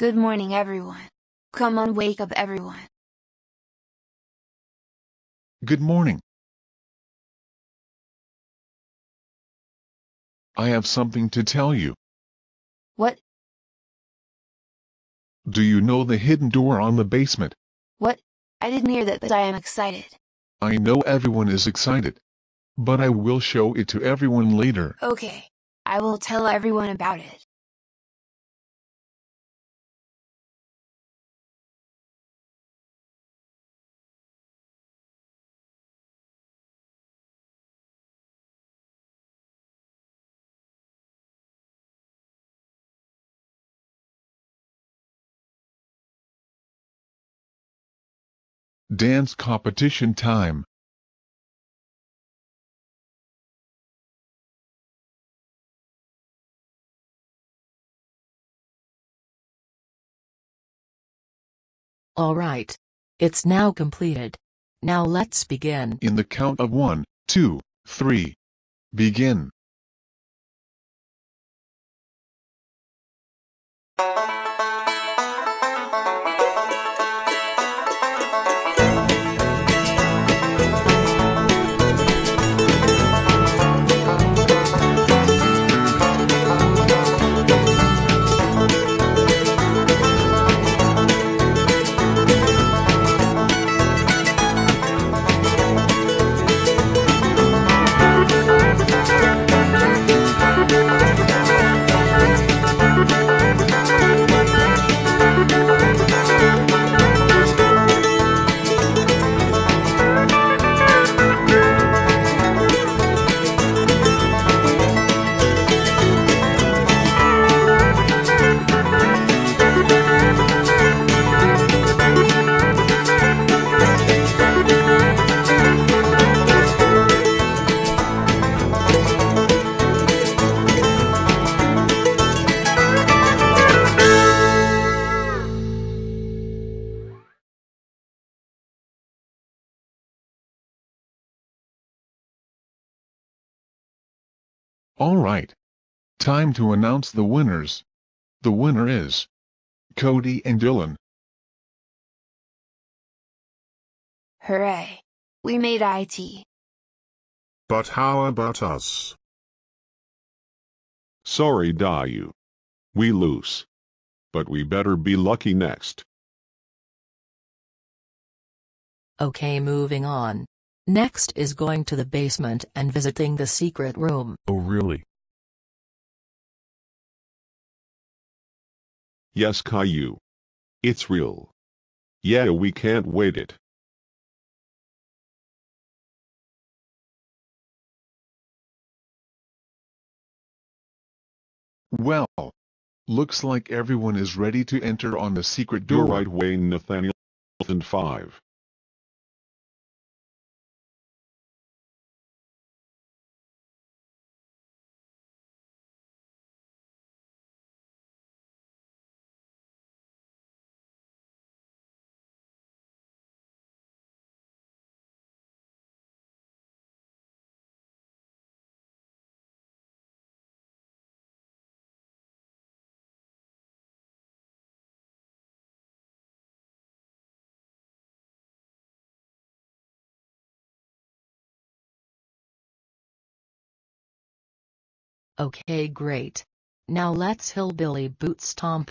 Good morning everyone. Come on wake up everyone. Good morning. I have something to tell you. What? Do you know the hidden door on the basement? What? I didn't hear that but I am excited. I know everyone is excited. But I will show it to everyone later. Okay. I will tell everyone about it. Dance competition time. Alright. It's now completed. Now let's begin. In the count of one, two, three. Begin. Alright. Time to announce the winners. The winner is Cody and Dylan. Hooray. We made IT. But how about us? Sorry Dayu. We lose. But we better be lucky next. Okay moving on. Next is going to the basement and visiting the secret room. Oh really? Yes Caillou. It's real. Yeah we can't wait it. Well. Looks like everyone is ready to enter on the secret You're door. right Wayne Nathaniel and 5. Okay great. Now let's hillbilly boot stomp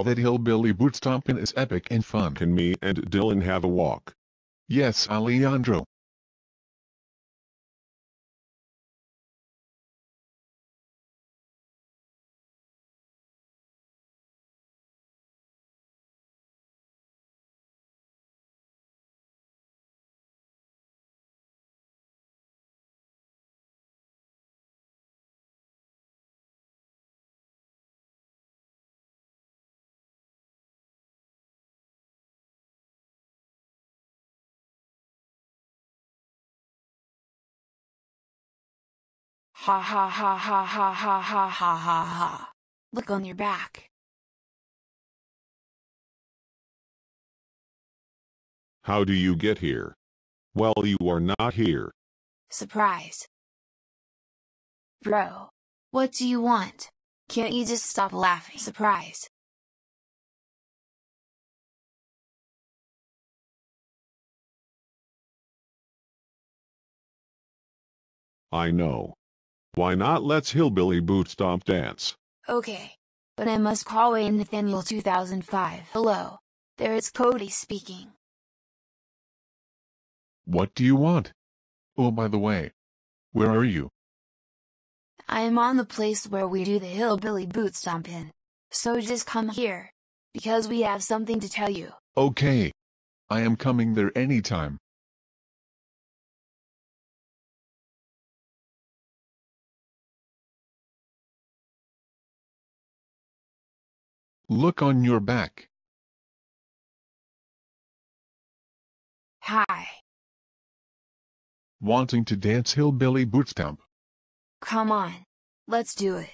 in. Wow that hillbilly boot stomping is epic and fun. Can me and Dylan have a walk? Yes Alejandro. Ha ha ha ha ha ha ha ha ha ha. Look on your back. How do you get here? Well, you are not here. Surprise. Bro. What do you want? Can't you just stop laughing? Surprise. I know. Why not let's hillbilly boot stomp dance? Okay. But I must call Wayne Nathaniel 2005. Hello. There is Cody speaking. What do you want? Oh by the way. Where are you? I am on the place where we do the hillbilly boot stompin'. So just come here. Because we have something to tell you. Okay. I am coming there anytime. Look on your back. Hi. Wanting to dance hillbilly bootstomp. Come on. Let's do it.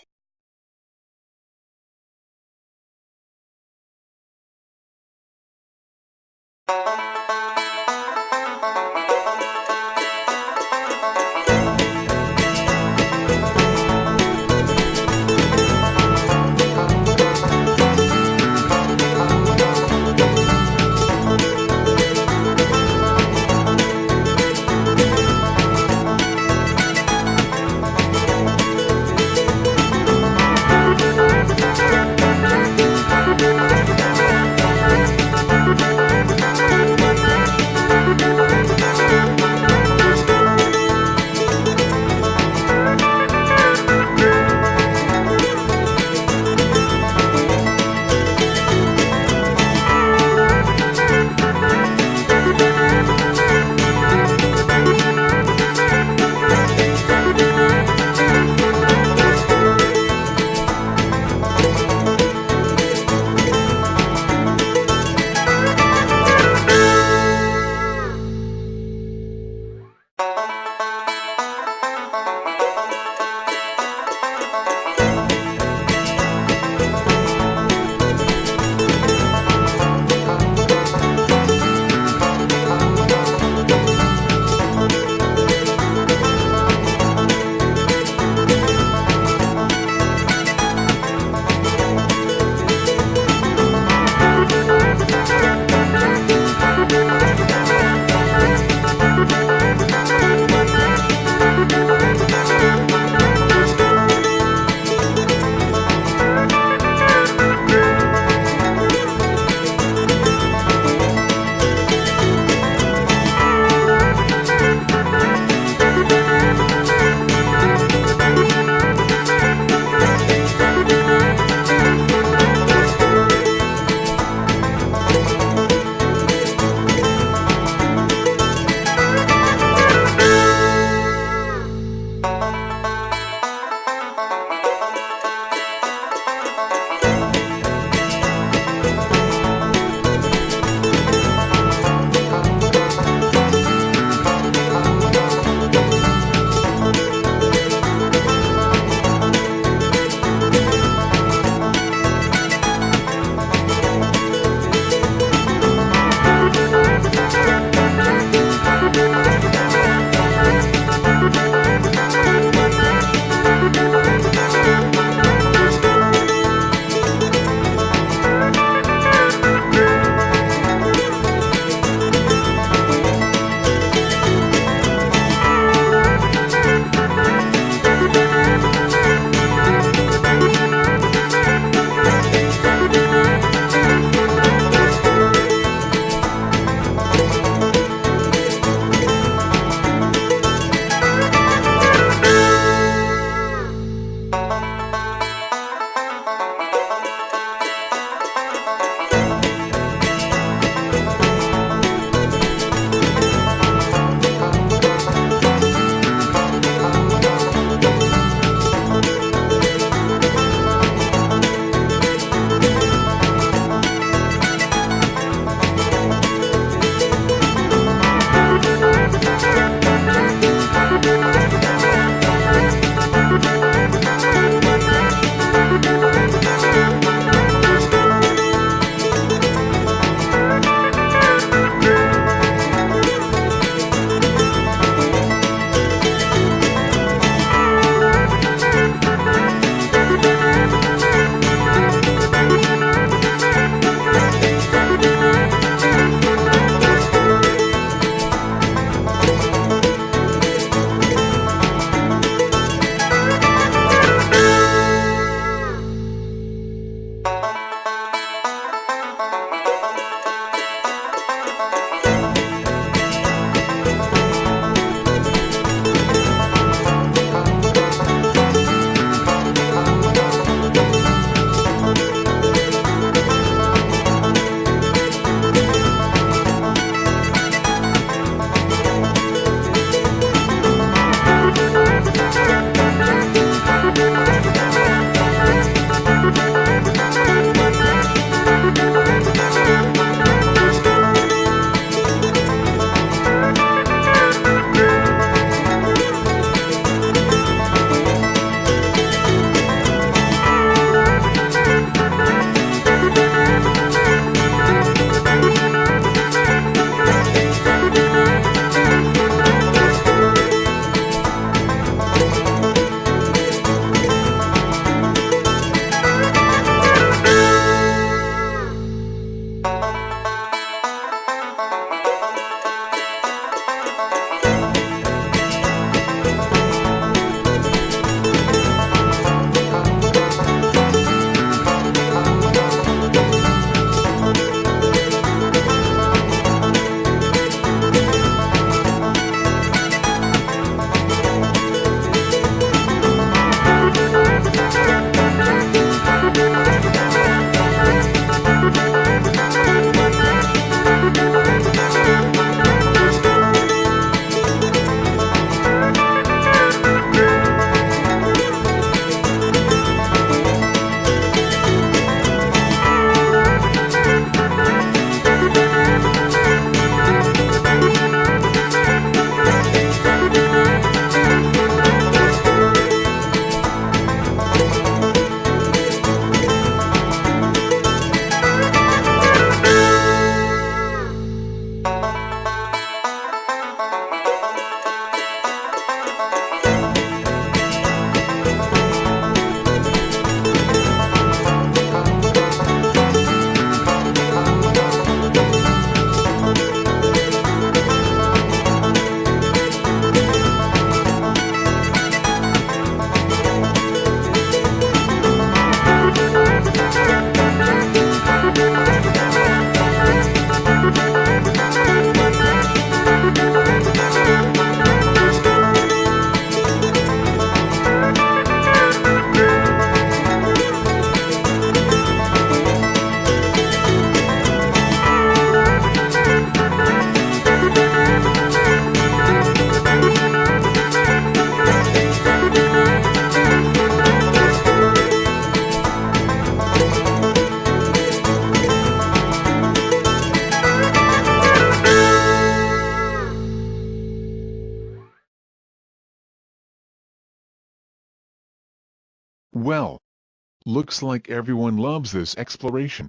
Looks like everyone loves this exploration.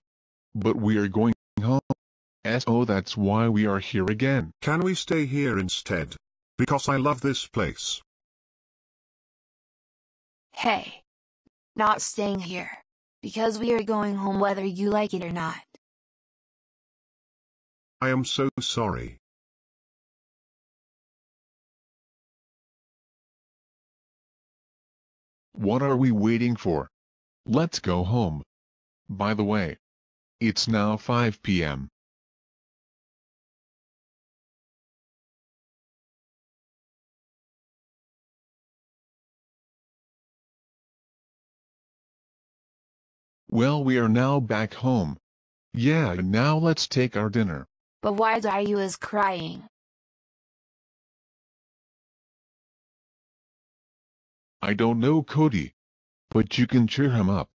But we are going home. So that's why we are here again. Can we stay here instead? Because I love this place. Hey. Not staying here. Because we are going home whether you like it or not. I am so sorry. What are we waiting for? Let's go home. By the way, it's now 5 p.m. Well we are now back home. Yeah now let's take our dinner. But why Dayu is crying? I don't know Cody. But you can cheer him up.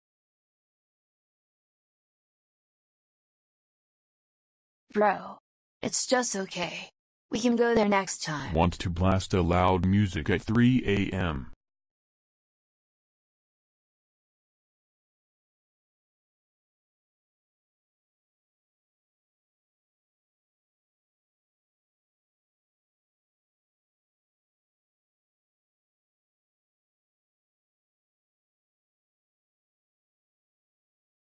Bro. It's just okay. We can go there next time. Want to blast a loud music at 3 a.m.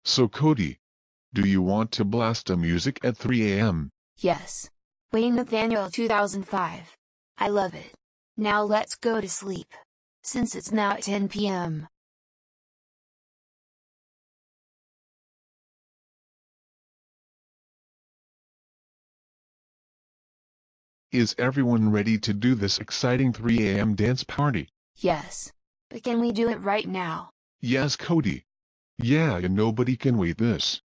So Cody, do you want to blast a music at 3 a.m.? Yes. Wayne Nathaniel 2005. I love it. Now let's go to sleep. Since it's now 10 p.m. Is everyone ready to do this exciting 3 a.m. dance party? Yes. But can we do it right now? Yes Cody. Yeah and nobody can wait this.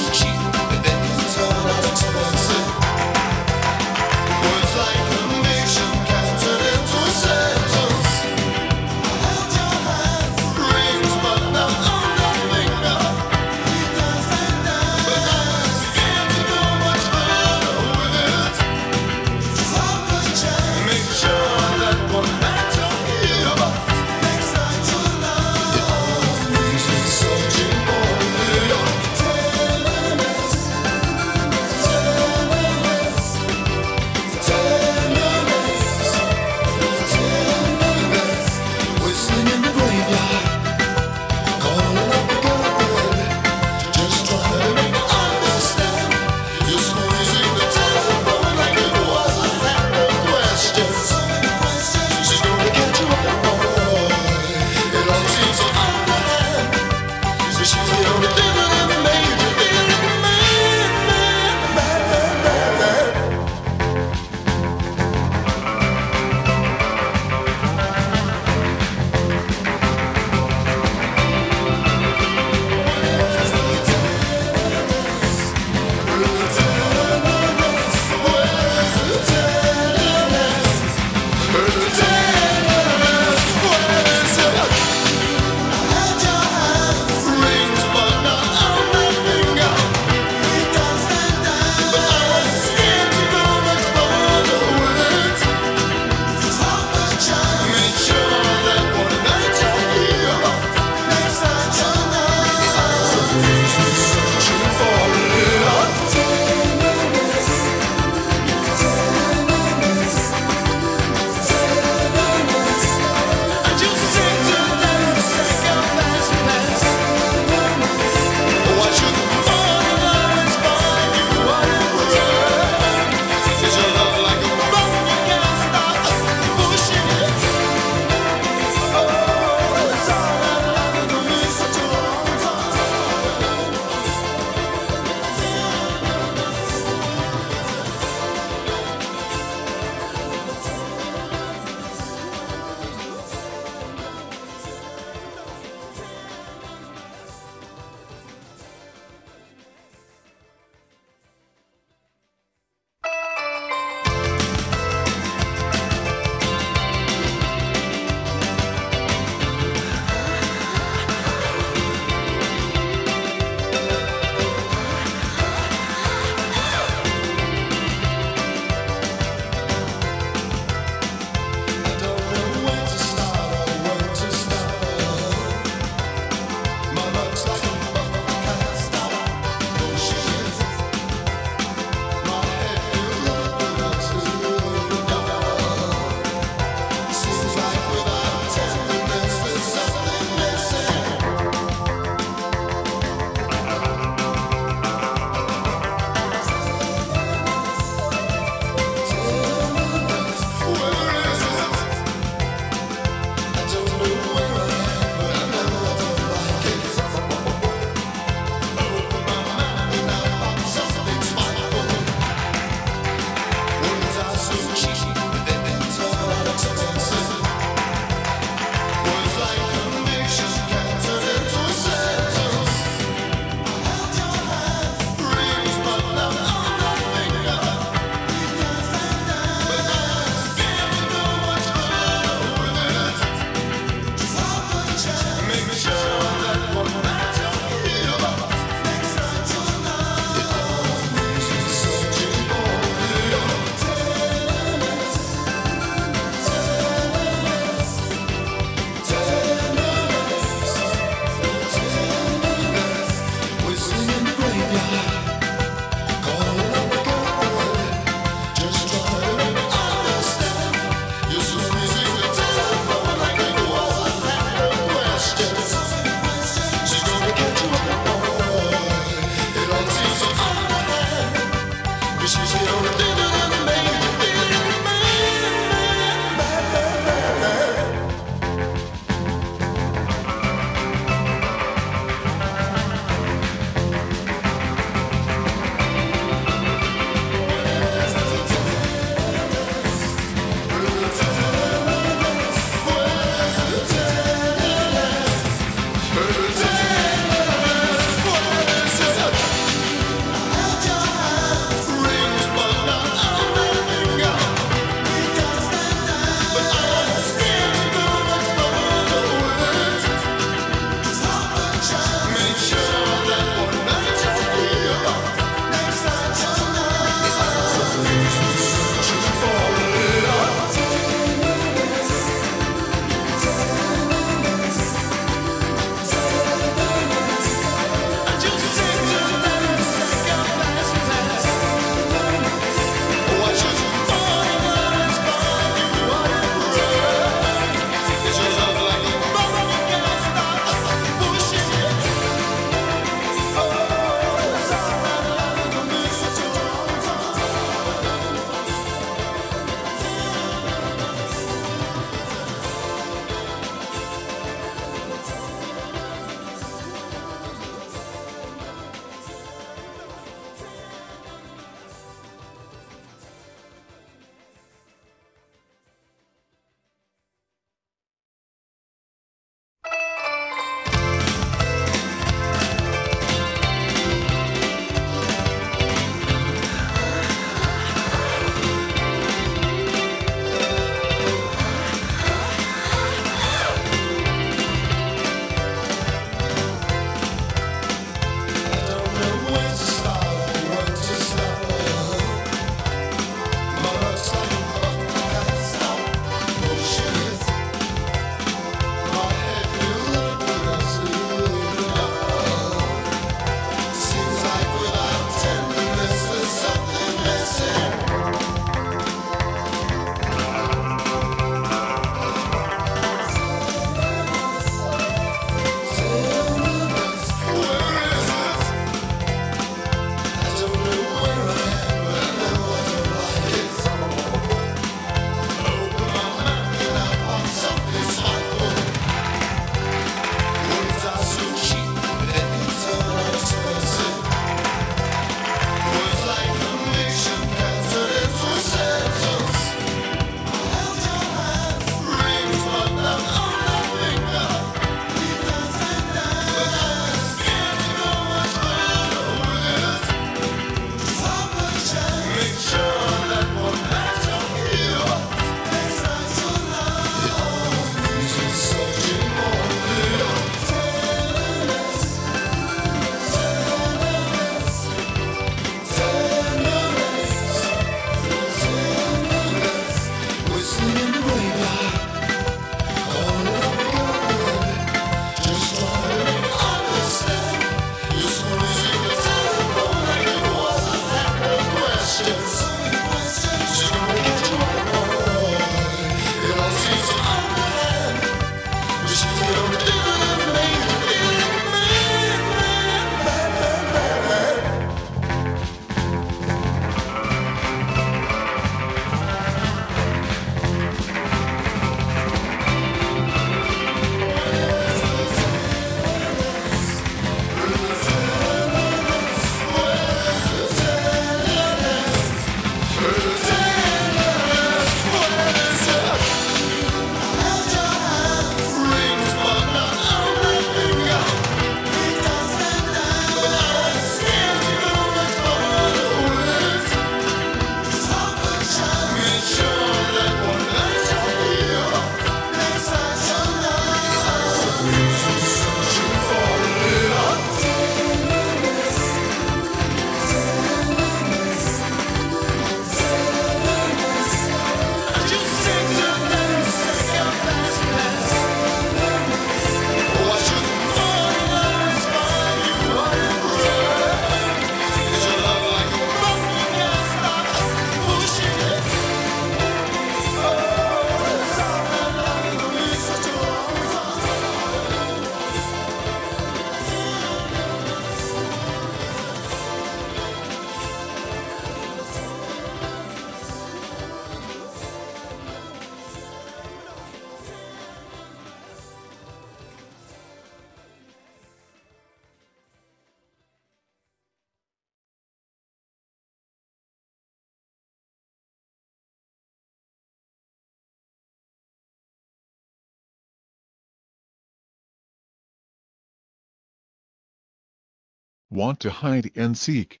Want to hide and seek?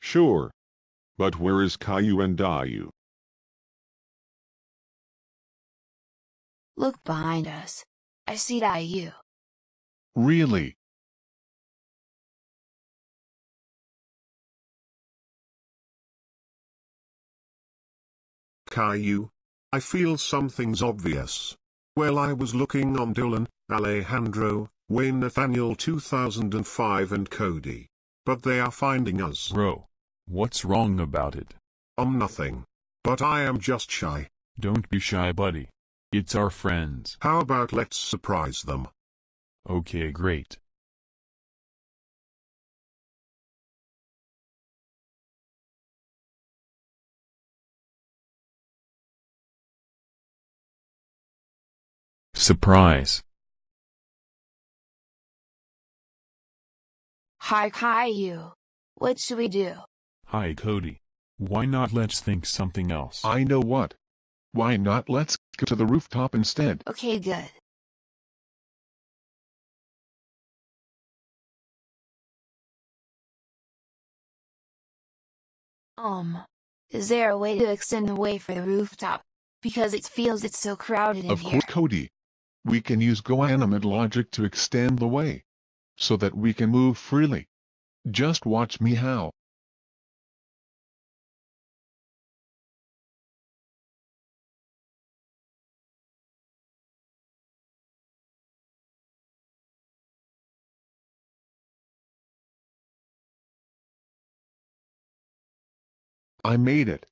Sure. But where is Caillou and Dayu? Look behind us. I see Dayu. Really? Caillou. I feel something's obvious. Well I was looking on Dylan, Alejandro, Wayne Nathaniel 2005 and Cody. But they are finding us. Bro. What's wrong about it? I'm nothing. But I am just shy. Don't be shy buddy. It's our friends. How about let's surprise them? Okay great. Surprise. Hi Caillou. What should we do? Hi Cody. Why not let's think something else? I know what. Why not let's go to the rooftop instead? Okay good. Um, is there a way to extend the way for the rooftop? Because it feels it's so crowded in Of here. course Cody. We can use GoAnimate logic to extend the way. So that we can move freely. Just watch me how. I made it.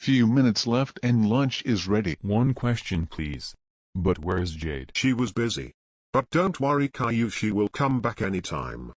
Few minutes left and lunch is ready. One question please. But where's Jade? She was busy. But don't worry Caillou she will come back anytime.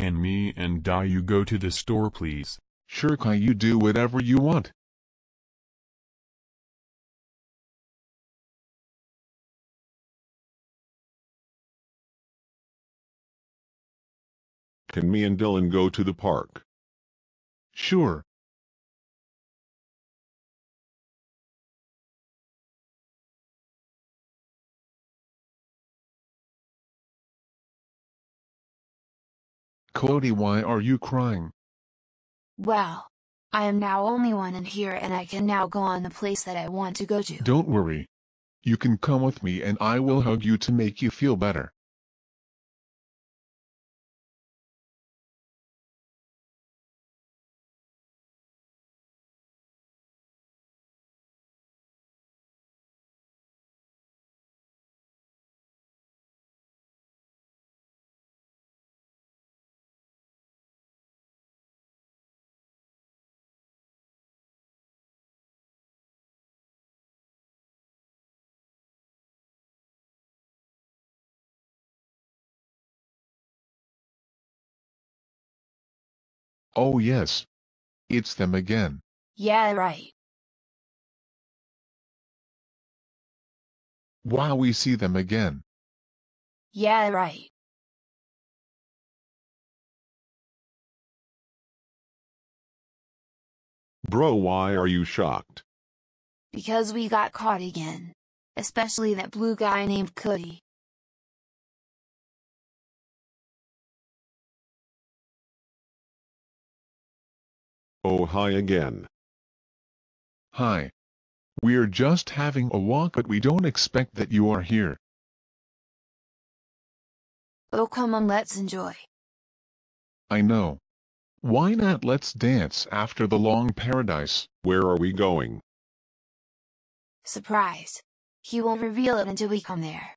Can me and Dayu go to the store please? Sure Caillou do whatever you want. Can me and Dylan go to the park? Sure. Cody why are you crying? Well, I am now only one in here and I can now go on the place that I want to go to. Don't worry. You can come with me and I will hug you to make you feel better. Oh yes. It's them again. Yeah, right. Wow we see them again. Yeah, right. Bro why are you shocked? Because we got caught again. Especially that blue guy named Cody. Oh hi again. Hi. We're just having a walk but we don't expect that you are here. Oh come on let's enjoy. I know. Why not let's dance after the long paradise? Where are we going? Surprise. He won't reveal it until we come there.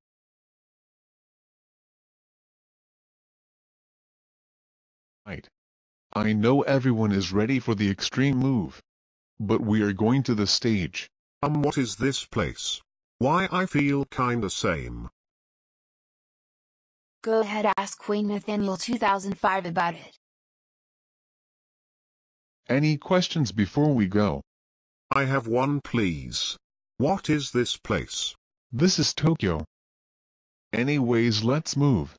Right. I know everyone is ready for the extreme move. But we are going to the stage. Um what is this place? Why I feel kinda same. Go ahead ask Wayne Nathaniel 2005 about it. Any questions before we go? I have one please. What is this place? This is Tokyo. Anyways let's move.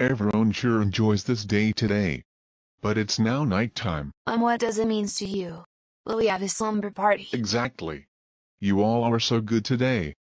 Everyone sure enjoys this day today. But it's now nighttime. And what does it mean to you? Will we have a slumber party? Exactly. You all are so good today.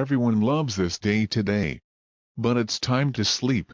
everyone loves this day today. But it's time to sleep,